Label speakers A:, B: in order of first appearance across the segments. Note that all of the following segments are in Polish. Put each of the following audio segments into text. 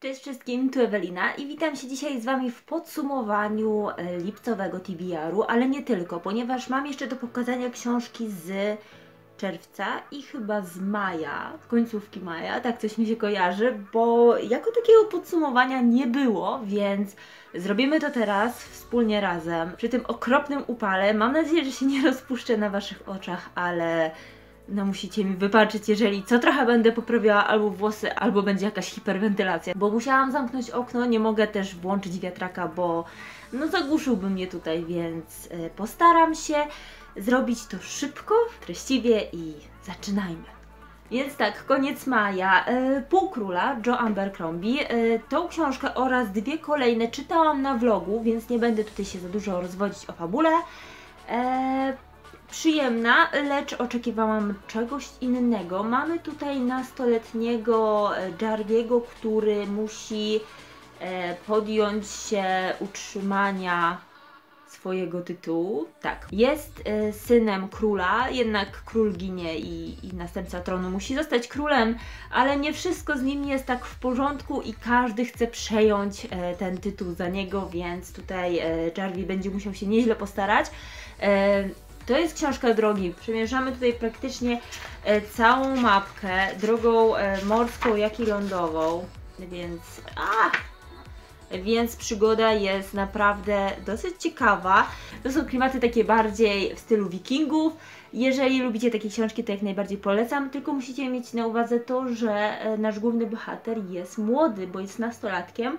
A: Cześć wszystkim, tu Ewelina i witam się dzisiaj z Wami w podsumowaniu e, lipcowego TBR-u, ale nie tylko, ponieważ mam jeszcze do pokazania książki z czerwca i chyba z maja, końcówki maja, tak coś mi się kojarzy, bo jako takiego podsumowania nie było, więc zrobimy to teraz wspólnie razem. Przy tym okropnym upale, mam nadzieję, że się nie rozpuszczę na Waszych oczach, ale no musicie mi wybaczyć, jeżeli co trochę będę poprawiała albo włosy, albo będzie jakaś hiperwentylacja, bo musiałam zamknąć okno, nie mogę też włączyć wiatraka, bo no zagłuszyłby mnie tutaj, więc y, postaram się zrobić to szybko, treściwie i zaczynajmy. Więc tak, koniec maja, y, Półkróla Joe Abercrombie. Y, tą książkę oraz dwie kolejne czytałam na vlogu, więc nie będę tutaj się za dużo rozwodzić o fabule. Przyjemna, lecz oczekiwałam czegoś innego. Mamy tutaj nastoletniego e, Jarviego, który musi e, podjąć się utrzymania swojego tytułu. Tak, jest e, synem króla, jednak król ginie i, i następca tronu musi zostać królem, ale nie wszystko z nim jest tak w porządku i każdy chce przejąć ten tytuł za niego, więc tutaj Jarvi będzie musiał się nieźle postarać. To jest książka drogi. Przemierzamy tutaj praktycznie e, całą mapkę, drogą e, morską, jak i lądową, więc... A! Więc przygoda jest naprawdę dosyć ciekawa. To są klimaty takie bardziej w stylu wikingów. Jeżeli lubicie takie książki, to jak najbardziej polecam, tylko musicie mieć na uwadze to, że e, nasz główny bohater jest młody, bo jest nastolatkiem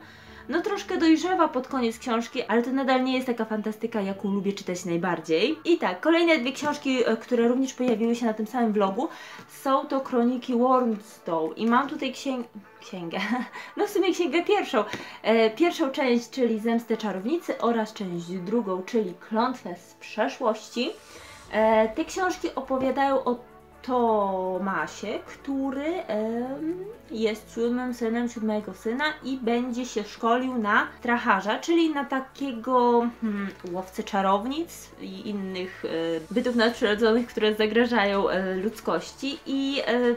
A: no troszkę dojrzewa pod koniec książki, ale to nadal nie jest taka fantastyka, jaką lubię czytać najbardziej. I tak, kolejne dwie książki, e, które również pojawiły się na tym samym vlogu, są to Kroniki Wormstone i mam tutaj księgę księgę. No w sumie księgę pierwszą. E, pierwszą część, czyli Zemstę Czarownicy oraz część drugą, czyli Klątwę z przeszłości. E, te książki opowiadają o Tomasie, który jest siódmym synem siódmego syna i będzie się szkolił na tracharza, czyli na takiego hmm, łowcę czarownic i innych e, bytów nadprzyrodzonych, które zagrażają e, ludzkości i e,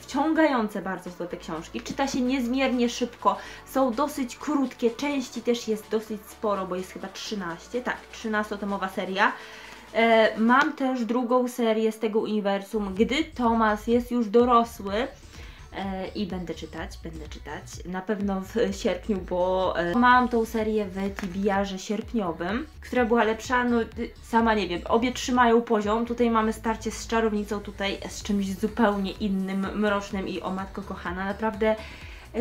A: wciągające bardzo są te książki. Czyta się niezmiernie szybko, są dosyć krótkie, części też jest dosyć sporo, bo jest chyba 13, tak, 13-tomowa seria. E, mam też drugą serię z tego uniwersum, gdy Thomas jest już dorosły. E, I będę czytać, będę czytać. Na pewno w sierpniu, bo e, mam tą serię w TBR-ze sierpniowym, która była lepsza, no sama nie wiem, obie trzymają poziom. Tutaj mamy starcie z czarownicą, tutaj z czymś zupełnie innym, mrocznym i o matko kochana. Naprawdę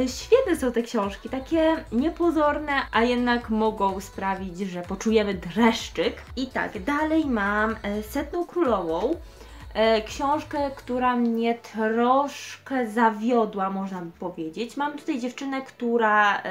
A: świetne są te książki, takie niepozorne, a jednak mogą sprawić, że poczujemy dreszczyk. I tak, dalej mam e, Setną Królową. E, książkę, która mnie troszkę zawiodła, można by powiedzieć. Mam tutaj dziewczynę, która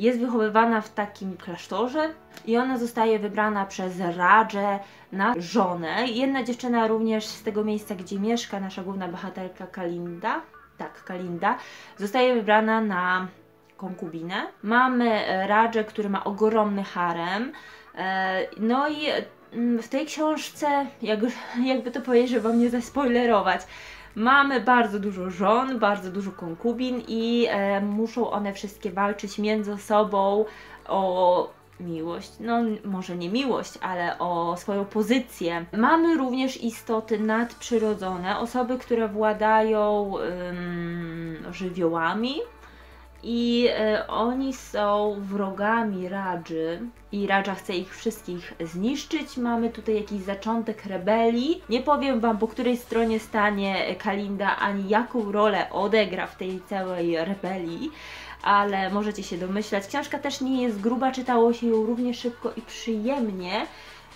A: jest wychowywana w takim klasztorze i ona zostaje wybrana przez Radżę na żonę. Jedna dziewczyna również z tego miejsca, gdzie mieszka nasza główna bohaterka Kalinda, tak, Kalinda, zostaje wybrana na konkubinę. Mamy e, Radżę, który ma ogromny harem. E, no i mm, w tej książce, jakby to powiedzieć, żeby wam nie zaspoilerować, mamy bardzo dużo żon, bardzo dużo konkubin i e, muszą one wszystkie walczyć między sobą o miłość, no może nie miłość, ale o swoją pozycję. Mamy również istoty nadprzyrodzone, osoby, które władają ym, żywiołami, i y, oni są wrogami Radży i Radża chce ich wszystkich zniszczyć. Mamy tutaj jakiś zaczątek rebelii. Nie powiem Wam po której stronie stanie Kalinda, ani jaką rolę odegra w tej całej rebelii, ale możecie się domyślać. Książka też nie jest gruba, czytało się ją równie szybko i przyjemnie.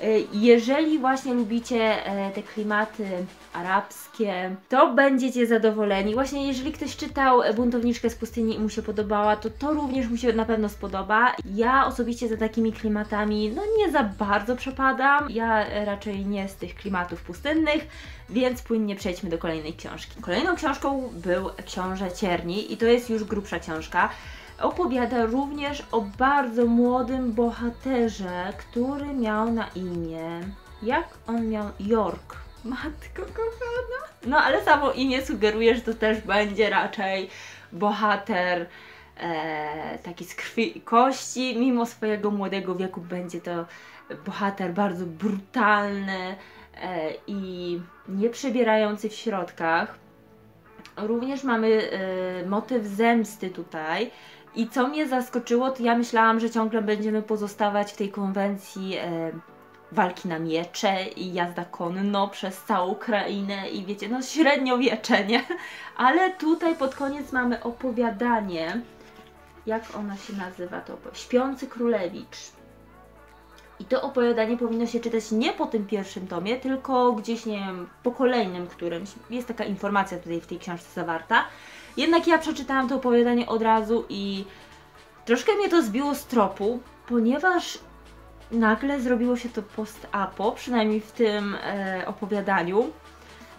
A: Y, jeżeli właśnie lubicie e, te klimaty arabskie, to będziecie zadowoleni. Właśnie jeżeli ktoś czytał Buntowniczkę z pustyni i mu się podobała, to to również mu się na pewno spodoba. Ja osobiście za takimi klimatami, no nie za bardzo przepadam. Ja raczej nie z tych klimatów pustynnych, więc płynnie przejdźmy do kolejnej książki. Kolejną książką był Książę Cierni i to jest już grubsza książka opowiada również o bardzo młodym bohaterze, który miał na imię. Jak on miał? York. Matko kochana. No ale samo imię sugeruje, że to też będzie raczej bohater e, taki z krwi i kości, mimo swojego młodego wieku będzie to bohater bardzo brutalny e, i nieprzebierający w środkach. Również mamy e, motyw zemsty tutaj. I co mnie zaskoczyło, to ja myślałam, że ciągle będziemy pozostawać w tej konwencji e, walki na miecze i jazda konno przez całą krainę i wiecie, no średniowiecze, nie? Ale tutaj pod koniec mamy opowiadanie, jak ona się nazywa, to Śpiący Królewicz. I to opowiadanie powinno się czytać nie po tym pierwszym tomie, tylko gdzieś, nie wiem, po kolejnym którymś. Jest taka informacja tutaj w tej książce zawarta. Jednak ja przeczytałam to opowiadanie od razu i troszkę mnie to zbiło z tropu, ponieważ nagle zrobiło się to post-apo, przynajmniej w tym e, opowiadaniu.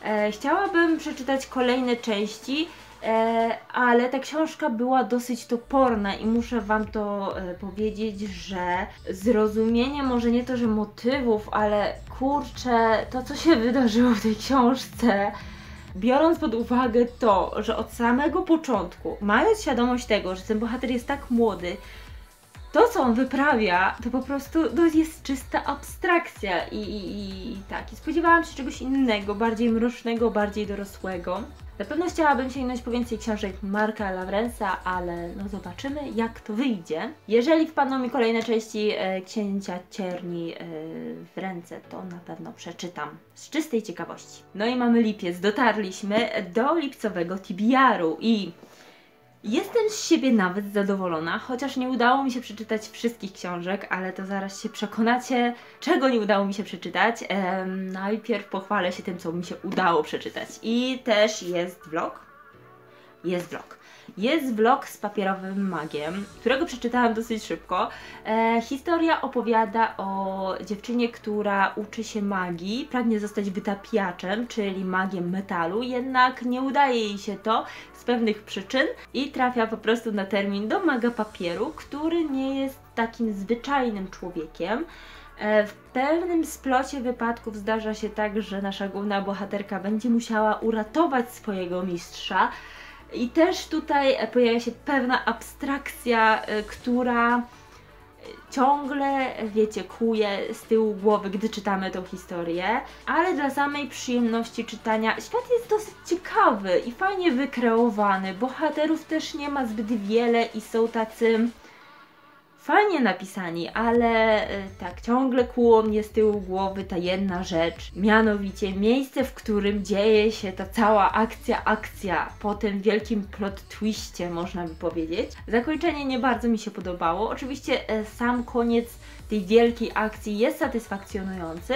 A: E, chciałabym przeczytać kolejne części, e, ale ta książka była dosyć toporna i muszę Wam to e, powiedzieć, że zrozumienie może nie to, że motywów, ale kurczę, to co się wydarzyło w tej książce, biorąc pod uwagę to, że od samego początku, mając świadomość tego, że ten bohater jest tak młody, to, co on wyprawia, to po prostu to jest czysta abstrakcja i, i, i tak. I spodziewałam się czegoś innego, bardziej mrocznego, bardziej dorosłego. Na pewno chciałabym sięgnąć po więcej książek Marka Lawrensa, ale no zobaczymy jak to wyjdzie. Jeżeli wpadną mi kolejne części e, Księcia Cierni e, w ręce, to na pewno przeczytam z czystej ciekawości. No i mamy lipiec, dotarliśmy do lipcowego TBR-u i Jestem z siebie nawet zadowolona, chociaż nie udało mi się przeczytać wszystkich książek, ale to zaraz się przekonacie, czego nie udało mi się przeczytać. Ehm, najpierw pochwalę się tym, co mi się udało przeczytać. I też jest vlog. Jest vlog. Jest vlog z papierowym magiem, którego przeczytałam dosyć szybko. E, historia opowiada o dziewczynie, która uczy się magii, pragnie zostać wytapiaczem, czyli magiem metalu, jednak nie udaje jej się to z pewnych przyczyn i trafia po prostu na termin do maga papieru, który nie jest takim zwyczajnym człowiekiem. E, w pewnym splocie wypadków zdarza się tak, że nasza główna bohaterka będzie musiała uratować swojego mistrza, i też tutaj pojawia się pewna abstrakcja, y, która ciągle, wiecie, kuje z tyłu głowy, gdy czytamy tą historię, ale dla samej przyjemności czytania świat jest dosyć ciekawy i fajnie wykreowany. Bohaterów też nie ma zbyt wiele i są tacy fajnie napisani, ale y, tak, ciągle kłuło mnie z tyłu głowy ta jedna rzecz, mianowicie miejsce, w którym dzieje się ta cała akcja, akcja po tym wielkim plot twistie, można by powiedzieć. Zakończenie nie bardzo mi się podobało. Oczywiście e, sam koniec tej wielkiej akcji jest satysfakcjonujący,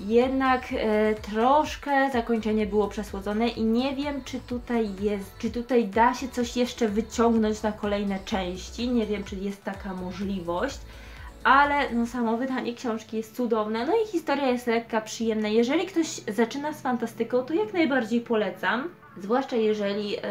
A: jednak e, troszkę zakończenie było przesłodzone i nie wiem, czy tutaj jest, czy tutaj da się coś jeszcze wyciągnąć na kolejne części. Nie wiem, czy jest taka możliwość. Ale no, samo wydanie książki jest cudowne, no i historia jest lekka, przyjemna. Jeżeli ktoś zaczyna z fantastyką, to jak najbardziej polecam. Zwłaszcza jeżeli e,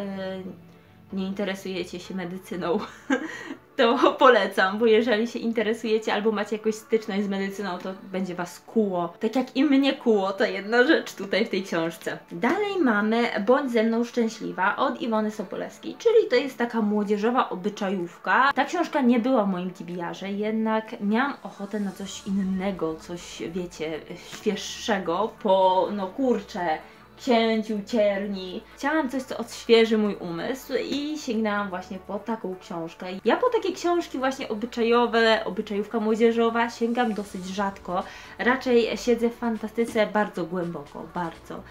A: nie interesujecie się medycyną, to polecam, bo jeżeli się interesujecie albo macie jakąś styczność z medycyną, to będzie Was kuło. Tak jak i mnie kuło, to jedna rzecz tutaj w tej książce. Dalej mamy Bądź ze mną szczęśliwa od Iwony Sobolewskiej, czyli to jest taka młodzieżowa obyczajówka. Ta książka nie była w moim TBR-ze, jednak miałam ochotę na coś innego, coś wiecie, świeższego, po no kurczę, księciu, cierni. Chciałam coś, co odświeży mój umysł i sięgnęłam właśnie po taką książkę. Ja po takie książki właśnie obyczajowe, obyczajówka młodzieżowa sięgam dosyć rzadko. Raczej siedzę w fantastyce bardzo głęboko, bardzo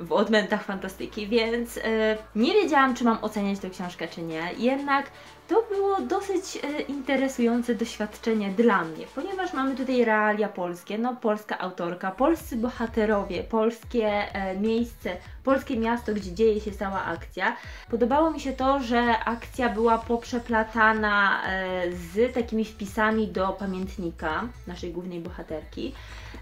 A: w odmętach fantastyki, więc yy, nie wiedziałam, czy mam oceniać tę książkę, czy nie. Jednak to było dosyć e, interesujące doświadczenie dla mnie, ponieważ mamy tutaj realia polskie, no polska autorka, polscy bohaterowie, polskie e, miejsce, polskie miasto, gdzie dzieje się cała akcja. Podobało mi się to, że akcja była poprzeplatana e, z takimi wpisami do pamiętnika naszej głównej bohaterki.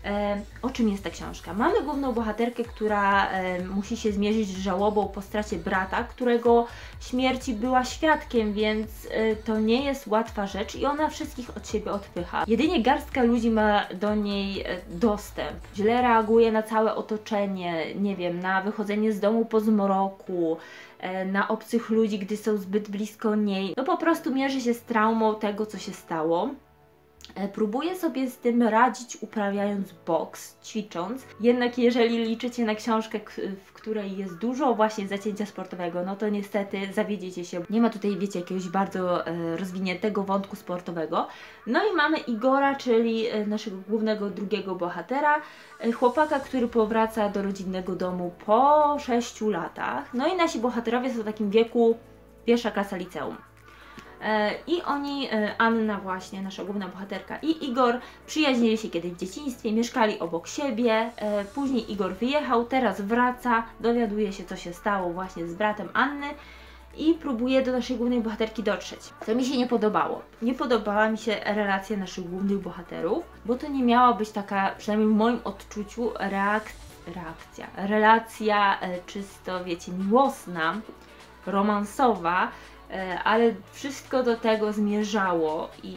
A: E, o czym jest ta książka? Mamy główną bohaterkę, która e, musi się zmierzyć z żałobą po stracie brata, którego śmierci była świadkiem, więc to nie jest łatwa rzecz i ona wszystkich od siebie odpycha. Jedynie garstka ludzi ma do niej dostęp. Źle reaguje na całe otoczenie, nie wiem, na wychodzenie wychodzenie z domu po zmroku, e, na obcych ludzi, gdy są zbyt blisko niej. No po prostu mierzy się z traumą tego, co się stało. E, próbuję sobie z tym radzić uprawiając boks, ćwicząc. Jednak jeżeli liczycie na książkę, w której jest dużo właśnie zacięcia sportowego, no to niestety zawiedziecie się. Nie ma tutaj, wiecie, jakiegoś bardzo e, rozwiniętego wątku sportowego. No i mamy Igora, czyli e, naszego głównego drugiego bohatera, chłopaka, który powraca do rodzinnego domu po 6 latach. No i nasi bohaterowie są w takim wieku pierwsza klasa liceum. E, I oni, e, Anna właśnie, nasza główna bohaterka i Igor przyjaźnili się kiedyś w dzieciństwie, mieszkali obok siebie, e, później Igor wyjechał, teraz wraca, dowiaduje się co się stało właśnie z bratem Anny i próbuje do naszej głównej bohaterki dotrzeć. Co mi się nie podobało. Nie podobała mi się relacja naszych głównych bohaterów, bo to nie miała być taka, przynajmniej w moim odczuciu, reakcja, reakcja relacja czysto, wiecie, miłosna, romansowa, ale wszystko do tego zmierzało i,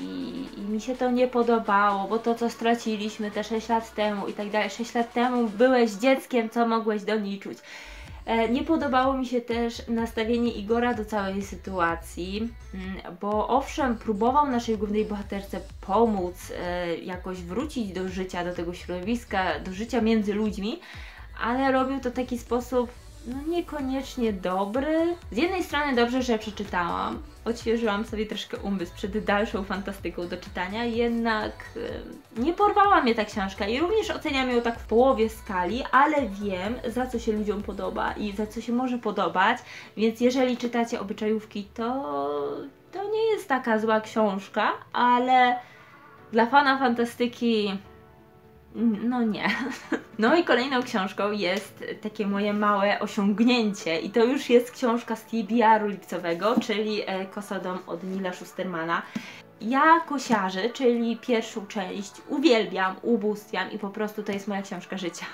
A: i, mi się to nie podobało, bo to co straciliśmy te 6 lat temu i tak dalej, 6 lat temu byłeś dzieckiem, co mogłeś do niej czuć. E, nie podobało mi się też nastawienie Igora do całej sytuacji, mm, bo owszem, próbował naszej głównej bohaterce pomóc e, jakoś wrócić do życia, do tego środowiska, do życia między ludźmi, ale robił to w taki sposób no niekoniecznie dobry. Z jednej strony dobrze, że przeczytałam, odświeżyłam sobie troszkę umysł przed dalszą fantastyką do czytania, jednak nie porwała mnie ta książka i również oceniam ją tak w połowie skali, ale wiem za co się ludziom podoba i za co się może podobać, więc jeżeli czytacie obyczajówki, to to nie jest taka zła książka, ale dla fana fantastyki no nie. No i kolejną książką jest takie moje małe osiągnięcie i to już jest książka z TBR-u lipcowego, czyli e, Kosodom od Nila Schustermana. Ja kosiarzy, czyli pierwszą część, uwielbiam, ubóstwiam i po prostu to jest moja książka życia.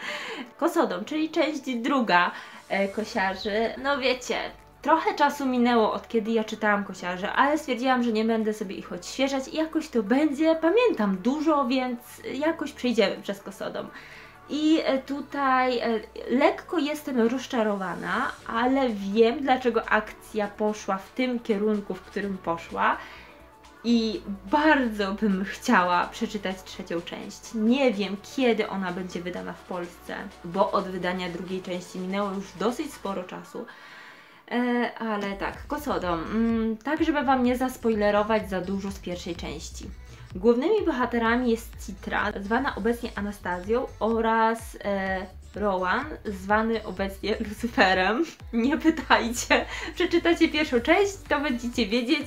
A: Kosodom, czyli część druga e, kosiarzy. No wiecie, Trochę czasu minęło od kiedy ja czytałam kosiarze, ale stwierdziłam, że nie będę sobie ich odświeżać i jakoś to będzie. Pamiętam dużo, więc jakoś przejdziemy przez Kosodom. I e, tutaj e, lekko jestem rozczarowana, ale wiem dlaczego akcja poszła w tym kierunku, w którym poszła. I bardzo bym chciała przeczytać trzecią część. Nie wiem, kiedy ona będzie wydana w Polsce, bo od wydania drugiej części minęło już dosyć sporo czasu. E, ale tak, Kosodom. Mm, tak, żeby Wam nie zaspoilerować za dużo z pierwszej części. Głównymi bohaterami jest Citra, zwana obecnie Anastazją oraz e, Rowan, zwany obecnie Lucyferem. Nie pytajcie. Przeczytacie pierwszą część, to będziecie wiedzieć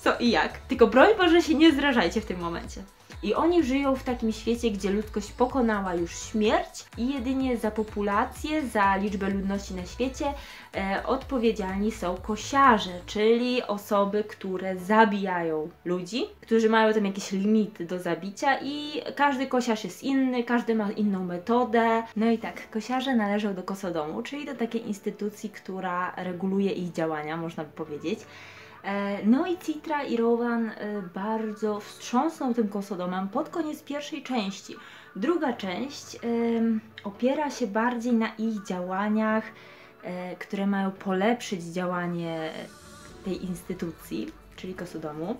A: co i jak. Tylko broń Boże się nie zrażajcie w tym momencie. I oni żyją w takim świecie, gdzie ludzkość pokonała już śmierć i jedynie za populację, za liczbę ludności na świecie e, odpowiedzialni są kosiarze, czyli osoby, które zabijają ludzi, którzy mają tam jakieś limity do zabicia i każdy kosiarz jest inny, każdy ma inną metodę. No i tak, kosiarze należą do kosodomu, czyli do takiej instytucji, która reguluje ich działania, można by powiedzieć. E, no i Citra i Rowan e, bardzo wstrząsną tym kosodomem pod koniec pierwszej części. Druga część opiera się bardziej na ich działaniach, e, które mają polepszyć działanie tej instytucji, czyli kosodomu.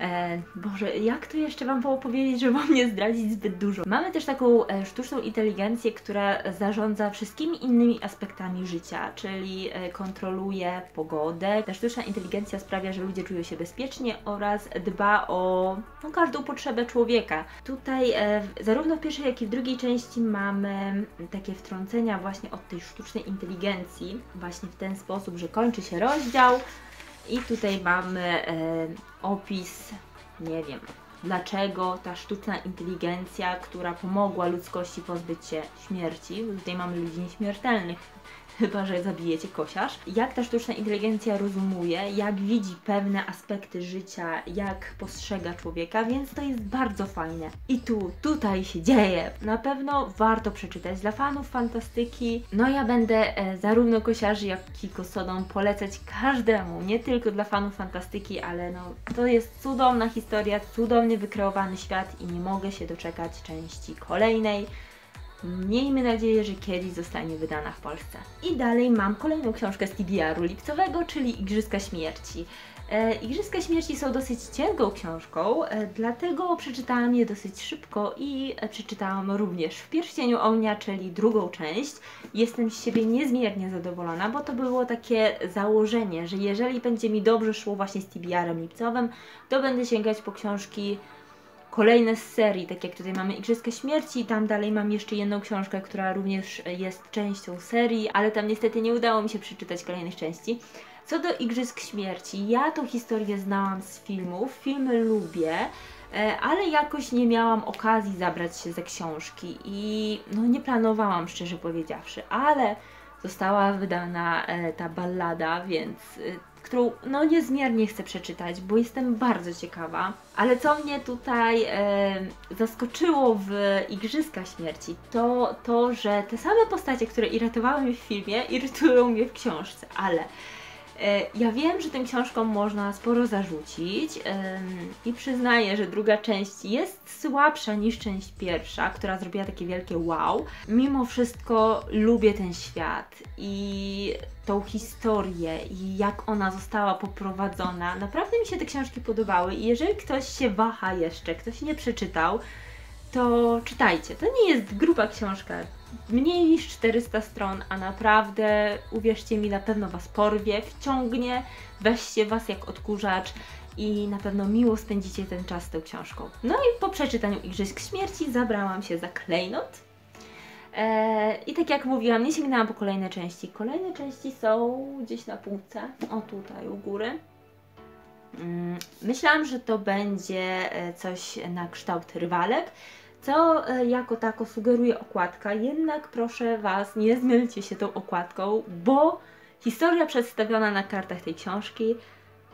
A: E, Boże, jak to jeszcze Wam opowiedzieć, żeby Wam nie zdradzić zbyt dużo? Mamy też taką e, sztuczną inteligencję, która zarządza wszystkimi innymi aspektami życia, czyli e, kontroluje pogodę. Ta sztuczna inteligencja sprawia, że ludzie czują się bezpiecznie oraz dba o no, każdą potrzebę człowieka. Tutaj e, zarówno w pierwszej, jak i w drugiej części mamy takie wtrącenia właśnie od tej sztucznej inteligencji, właśnie w ten sposób, że kończy się rozdział, i tutaj mamy e, opis, nie wiem, dlaczego ta sztuczna inteligencja, która pomogła ludzkości pozbyć się śmierci, tutaj mamy ludzi nieśmiertelnych, chyba że zabijecie kosiarz. Jak ta sztuczna inteligencja rozumuje, jak widzi pewne aspekty życia, jak postrzega człowieka, więc to jest bardzo fajne. I tu, tutaj się dzieje. Na pewno warto przeczytać. Dla fanów fantastyki, no ja będę e, zarówno kosiarzy, jak i kosodą polecać każdemu, nie tylko dla fanów fantastyki, ale no to jest cudowna historia, cudownie wykreowany świat i nie mogę się doczekać części kolejnej. Miejmy nadzieję, że kiedyś zostanie wydana w Polsce. I dalej mam kolejną książkę z TBR-u lipcowego, czyli Igrzyska Śmierci. E, Igrzyska Śmierci są dosyć cienką książką, e, dlatego przeczytałam je dosyć szybko i e, przeczytałam również w Pierścieniu Ognia, czyli drugą część. Jestem z siebie niezmiernie zadowolona, bo to było takie założenie, że jeżeli będzie mi dobrze szło właśnie z TBR-em lipcowym, to będę sięgać po książki kolejne z serii, tak jak tutaj mamy Igrzyska Śmierci, tam dalej mam jeszcze jedną książkę, która również jest częścią serii, ale tam niestety nie udało mi się przeczytać kolejnych części. Co do Igrzysk Śmierci, ja tą historię znałam z filmów, filmy lubię, e, ale jakoś nie miałam okazji zabrać się ze książki i no nie planowałam szczerze powiedziawszy, ale została wydana e, ta ballada, więc e, którą no niezmiernie chcę przeczytać, bo jestem bardzo ciekawa. Ale co mnie tutaj e, zaskoczyło w Igrzyska Śmierci, to to, że te same postacie, które irytowały mnie w filmie, irytują mnie w książce, ale ja wiem, że tym książkom można sporo zarzucić i przyznaję, że druga część jest słabsza niż część pierwsza, która zrobiła takie wielkie wow. Mimo wszystko lubię ten świat i tą historię i jak ona została poprowadzona. Naprawdę mi się te książki podobały i jeżeli ktoś się waha jeszcze, ktoś nie przeczytał, to czytajcie. To nie jest gruba książka, mniej niż 400 stron, a naprawdę, uwierzcie mi, na pewno Was porwie, wciągnie, weźcie Was jak odkurzacz i na pewno miło spędzicie ten czas z tą książką. No i po przeczytaniu Igrzysk Śmierci zabrałam się za klejnot. Eee, I tak jak mówiłam, nie sięgnęłam po kolejne części. Kolejne części są gdzieś na półce, o tutaj u góry. Mm, myślałam, że to będzie e, coś na kształt rywalek, co e, jako tako sugeruje okładka, jednak proszę Was, nie zmylcie się tą okładką, bo historia przedstawiona na kartach tej książki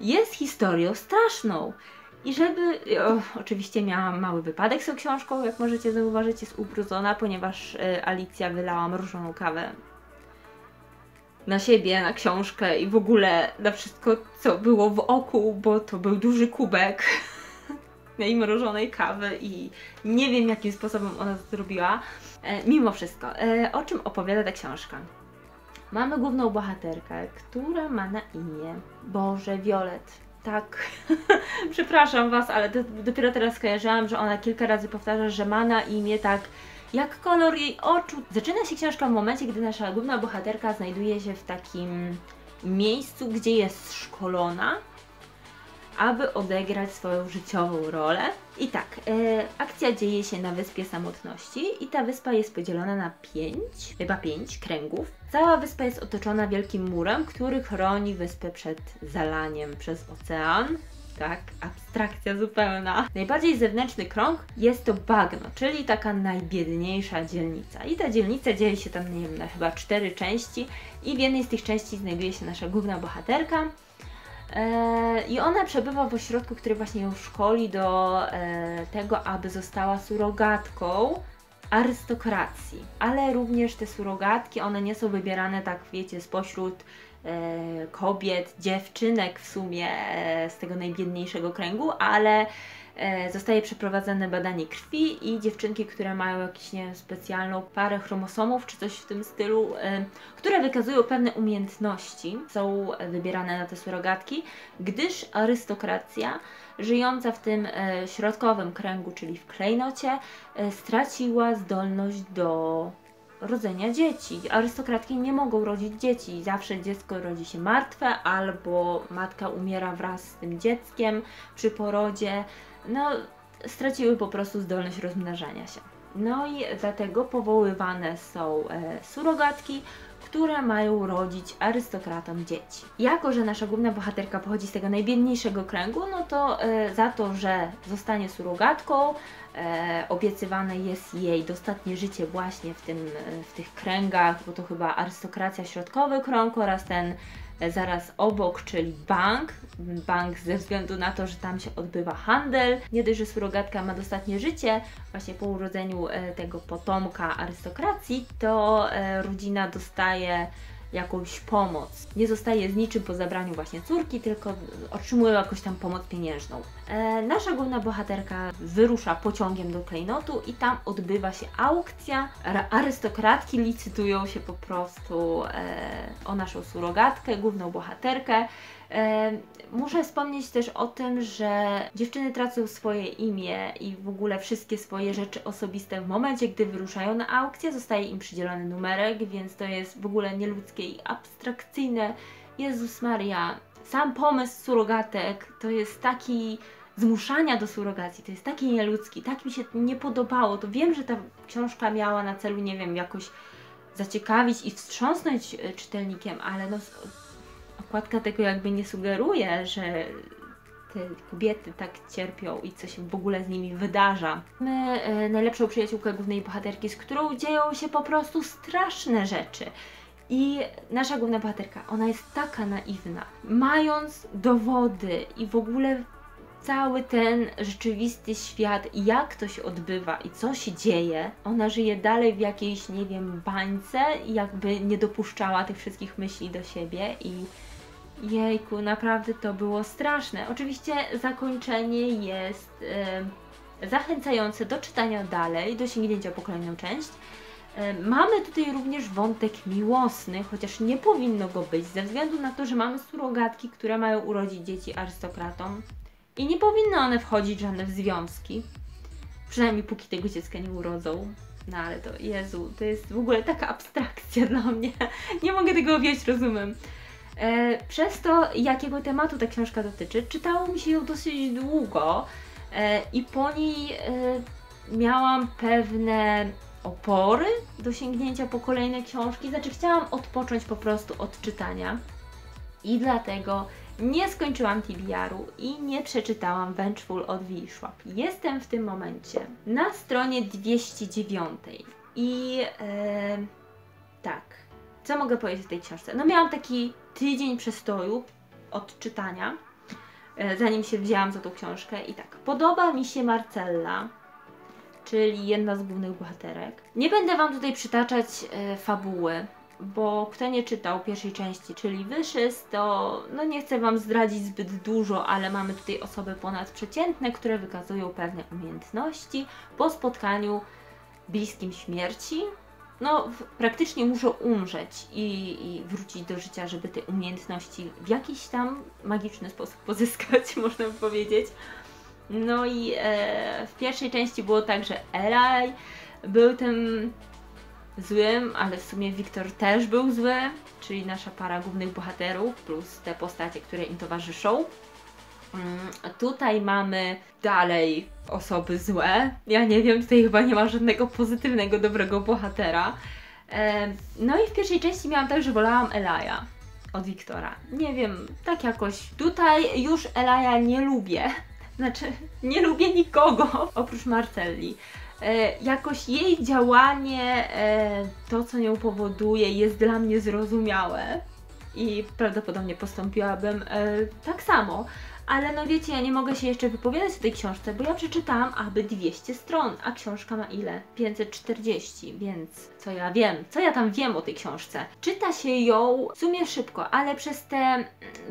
A: jest historią straszną. I żeby, o, oczywiście miałam mały wypadek z tą książką, jak możecie zauważyć, jest ubrudzona, ponieważ y, Alicja wylała mrożoną kawę na siebie, na książkę i w ogóle na wszystko, co było w oku, bo to był duży kubek i mrożonej kawy i nie wiem jakim sposobem ona to zrobiła. E, mimo wszystko, e, o czym opowiada ta książka? Mamy główną bohaterkę, która ma na imię Boże Violet. Tak, przepraszam Was, ale dopiero teraz skojarzyłam, że ona kilka razy powtarza, że ma na imię tak jak kolor jej oczu. Zaczyna się książka w momencie, gdy nasza główna bohaterka znajduje się w takim miejscu, gdzie jest szkolona aby odegrać swoją życiową rolę. I tak, e, akcja dzieje się na Wyspie Samotności i ta wyspa jest podzielona na pięć, chyba pięć kręgów. Cała wyspa jest otoczona wielkim murem, który chroni wyspę przed zalaniem przez ocean. Tak, abstrakcja zupełna. Najbardziej zewnętrzny krąg jest to bagno, czyli taka najbiedniejsza dzielnica. I ta dzielnica dzieli się tam, nie wiem, na chyba cztery części i w jednej z tych części znajduje się nasza główna bohaterka, I ona przebywa w ośrodku, który właśnie ją szkoli do e, tego, aby została surogatką arystokracji. Ale również te surogatki, one nie są wybierane tak, wiecie, spośród e, kobiet, dziewczynek w sumie z tego najbiedniejszego kręgu, ale E, zostaje przeprowadzone badanie krwi i dziewczynki, które mają jakąś nie wiem, specjalną parę chromosomów czy coś w tym stylu, e, które wykazują pewne umiejętności, są wybierane na te surogatki, gdyż arystokracja żyjąca w tym e, środkowym kręgu, czyli w klejnocie, straciła zdolność do rodzenia dzieci. Arystokratki nie mogą rodzić dzieci. Zawsze dziecko rodzi się martwe albo matka umiera wraz z tym dzieckiem przy porodzie no, straciły po prostu zdolność rozmnażania się. No i dlatego powoływane są e, surogatki, które mają rodzić arystokratom dzieci. Jako, że nasza główna bohaterka pochodzi z tego najbiedniejszego kręgu, no to e, za to, że zostanie surogatką, e, obiecywane jest jej dostatnie życie właśnie w, tym, e, w tych kręgach, bo to chyba arystokracja środkowy krąg oraz ten zaraz obok, czyli bank. Bank ze względu na to, że tam się odbywa handel. Nie dość, że surogatka ma dostatnie życie, właśnie po urodzeniu e, tego potomka arystokracji, to e, rodzina dostaje jakąś pomoc. Nie zostaje z niczym po zabraniu właśnie córki, tylko otrzymuje jakąś tam pomoc pieniężną. E, nasza główna bohaterka wyrusza pociągiem do klejnotu i tam odbywa się aukcja. Arystokratki licytują się po prostu e, o naszą surogatkę, główną bohaterkę. Muszę wspomnieć też o tym, że dziewczyny tracą swoje imię i w ogóle wszystkie swoje rzeczy osobiste w momencie, gdy wyruszają na aukcję, zostaje im przydzielony numerek, więc to jest w ogóle nieludzkie i abstrakcyjne. Jezus Maria, sam pomysł surogatek to jest taki zmuszania do surrogacji, to jest taki nieludzki, tak mi się nie podobało. To wiem, że ta książka miała na celu, nie wiem, jakoś zaciekawić i wstrząsnąć czytelnikiem, ale no okładka tego jakby nie sugeruje, że te kobiety tak cierpią i co się w ogóle z nimi wydarza. My e, najlepszą przyjaciółkę głównej bohaterki, z którą dzieją się po prostu straszne rzeczy. I nasza główna bohaterka, ona jest taka naiwna. Mając dowody i w ogóle cały ten rzeczywisty świat, jak to się odbywa i co się dzieje, ona żyje dalej w jakiejś, nie wiem, bańce i jakby nie dopuszczała tych wszystkich myśli do siebie i Jejku, naprawdę to było straszne. Oczywiście zakończenie jest zachęcające do czytania dalej, do sięgnięcia po kolejną część. Mamy tutaj również wątek miłosny, chociaż nie powinno go być, ze względu na to, że mamy surogatki, które mają urodzić dzieci arystokratom i nie powinny one wchodzić w żadne związki. Przynajmniej póki tego dziecka nie urodzą. No ale to, Jezu, to jest w ogóle taka abstrakcja dla mnie. Nie mogę tego objąć rozumem. E, przez to, jakiego tematu ta książka dotyczy, czytało mi się ją dosyć długo e, i po niej e, miałam pewne opory do sięgnięcia po kolejne książki. Znaczy, chciałam odpocząć po prostu od czytania i dlatego nie skończyłam TBR-u i nie przeczytałam Vengeful od Wishłap. Jestem w tym momencie na stronie 209 i e, tak, co mogę powiedzieć o tej książce? No miałam taki tydzień przestoju od czytania, e, zanim się wzięłam za tą książkę i tak, podoba mi się Marcella, czyli jedna z głównych bohaterek. Nie będę Wam tutaj przytaczać e, fabuły, bo kto nie czytał pierwszej części, czyli Wyszys, to no nie chcę Wam zdradzić zbyt dużo, ale mamy tutaj osoby ponadprzeciętne, które wykazują pewne umiejętności po spotkaniu bliskim śmierci, no, praktycznie muszą umrzeć i, i, wrócić do życia, żeby te umiejętności w jakiś tam magiczny sposób pozyskać, można by powiedzieć. No i e, w pierwszej części było tak, że Eli był tym złym, ale w sumie Wiktor też był zły, czyli nasza para głównych bohaterów, plus te postacie, które im towarzyszą. Mm, tutaj mamy dalej osoby złe. Ja nie wiem, tutaj chyba nie ma żadnego pozytywnego, dobrego bohatera. No i w pierwszej części miałam tak, że wolałam Elaja od Wiktora. Nie wiem, tak jakoś. Tutaj już Elaja nie lubię. Znaczy, nie lubię nikogo oprócz Marcelli. E, jakoś jej działanie, e, to co nią powoduje, jest dla mnie zrozumiałe i prawdopodobnie postąpiłabym e, tak samo ale no wiecie, ja nie mogę się jeszcze wypowiadać o tej książce, bo ja przeczytałam aby 200 stron, a książka ma ile? 540, więc co ja wiem, co ja tam wiem o tej książce. Czyta się ją w sumie szybko, ale przez te mm,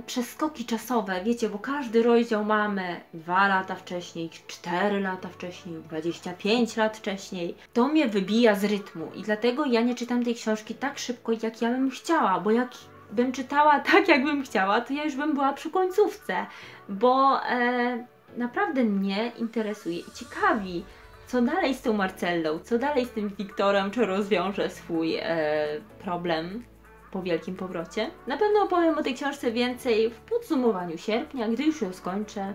A: przeskoki czasowe, wiecie, bo każdy rozdział mamy 2 lata wcześniej, 4 lata wcześniej, 25 lat wcześniej, to mnie wybija z rytmu i dlatego ja nie czytam tej książki tak szybko, jak ja bym chciała, bo jak bym czytała tak, jakbym chciała, to ja już bym była przy końcówce, bo e, naprawdę mnie interesuje i ciekawi, co dalej z tą Marcellą, co dalej z tym Wiktorem, czy rozwiąże swój e, problem po wielkim powrocie. Na pewno opowiem o tej książce więcej w podsumowaniu sierpnia, gdy już ją skończę.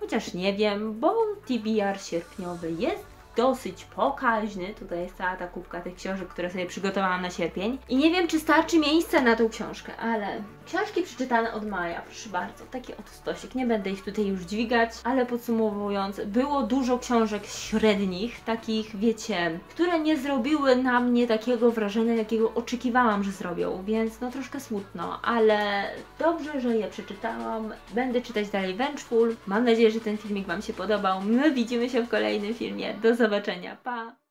A: Chociaż nie wiem, bo TBR sierpniowy jest dosyć pokaźny. Tutaj jest cała ta kubka tych książek, które sobie przygotowałam na sierpień. I nie wiem, czy starczy miejsca na tą książkę, ale książki przeczytane od maja, proszę bardzo, taki oto stosik. Nie będę ich tutaj już dźwigać, ale podsumowując, było dużo książek średnich, takich, wiecie, które nie zrobiły na mnie takiego wrażenia, jakiego oczekiwałam, że zrobią, więc no troszkę smutno, ale dobrze, że je przeczytałam. Będę czytać dalej Vengeful. Mam nadzieję, że ten filmik Wam się podobał. My widzimy się w kolejnym filmie. Do zobaczenia. Pa!